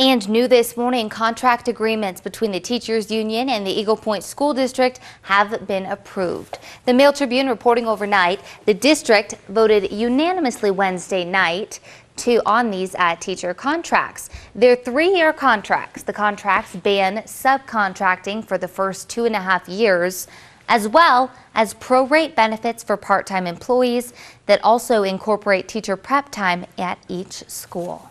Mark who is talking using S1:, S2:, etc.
S1: And new this morning, contract agreements between the teachers union and the Eagle Point School District have been approved. The Mail Tribune reporting overnight, the district voted unanimously Wednesday night to on these uh, teacher contracts. They're three-year contracts. The contracts ban subcontracting for the first two and a half years as well as prorate benefits for part-time employees that also incorporate teacher prep time at each school.